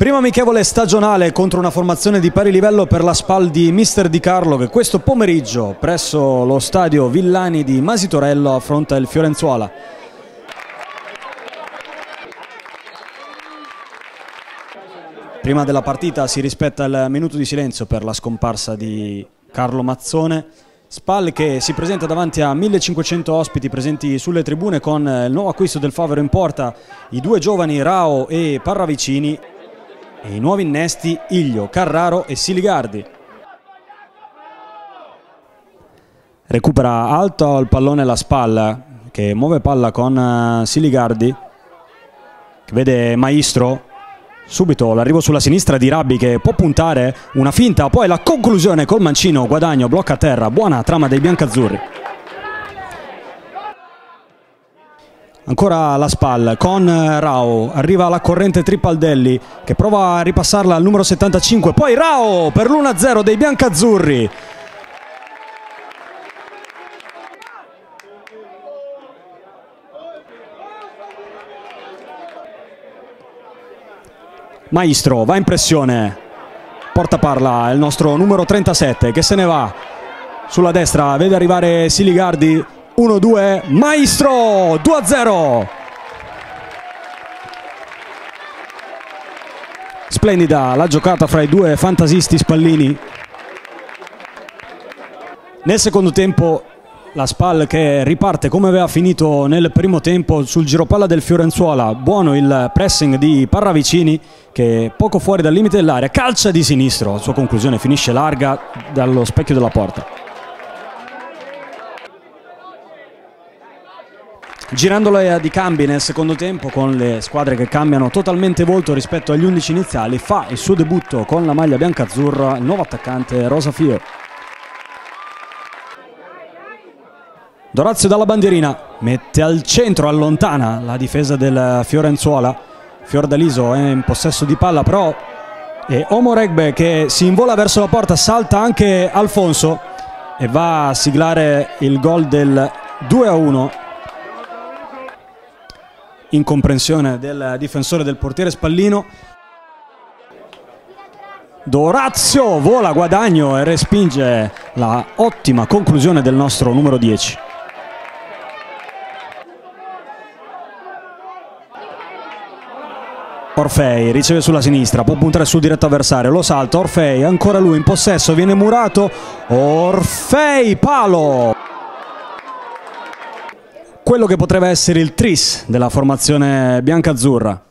Prima amichevole stagionale contro una formazione di pari livello per la SPAL di Mister Di Carlo che questo pomeriggio presso lo stadio Villani di Masitorello affronta il Fiorenzuola. Prima della partita si rispetta il minuto di silenzio per la scomparsa di Carlo Mazzone. Spal che si presenta davanti a 1500 ospiti presenti sulle tribune con il nuovo acquisto del Favero in porta, i due giovani Rao e Parravicini e i nuovi innesti Iglio, Carraro e Siligardi. Recupera alto il pallone la spalla che muove palla con eh, Siligardi che vede Maestro subito l'arrivo sulla sinistra di Rabbi che può puntare una finta poi la conclusione col mancino guadagno blocca a terra buona trama dei biancazzurri Ancora la spalla con eh, Rao, arriva la corrente Tripaldelli che prova a ripassarla al numero 75, poi Rao per l'1-0 dei biancazzurri. Maestro va in pressione, porta parla il nostro numero 37 che se ne va. Sulla destra, vede arrivare Siligardi 1-2, Maestro 2-0. Splendida la giocata fra i due fantasisti spallini. Nel secondo tempo la Spal che riparte come aveva finito nel primo tempo sul giropalla del Fiorenzuola. Buono il pressing di Parravicini che poco fuori dal limite dell'area calcia di sinistro. Sua conclusione finisce larga dallo specchio della porta. Girandola di cambi nel secondo tempo con le squadre che cambiano totalmente volto rispetto agli 11 iniziali, fa il suo debutto con la maglia bianca-azzurra il nuovo attaccante Rosa Fio. Dorazio dalla bandierina, mette al centro, allontana la difesa del Fiorenzuola. Fiordaliso è in possesso di palla però e Omo Regbe che si invola verso la porta, salta anche Alfonso e va a siglare il gol del 2 a 1 incomprensione del difensore del portiere Spallino. Dorazio vola guadagno e respinge la ottima conclusione del nostro numero 10. Orfei riceve sulla sinistra, può puntare sul diretto avversario, lo salta, Orfei, ancora lui in possesso, viene murato, Orfei, palo! Quello che potrebbe essere il tris della formazione bianca-azzurra.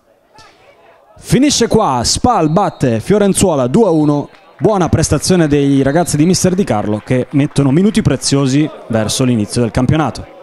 Finisce qua, Spal batte Fiorenzuola 2-1, buona prestazione dei ragazzi di Mister Di Carlo che mettono minuti preziosi verso l'inizio del campionato.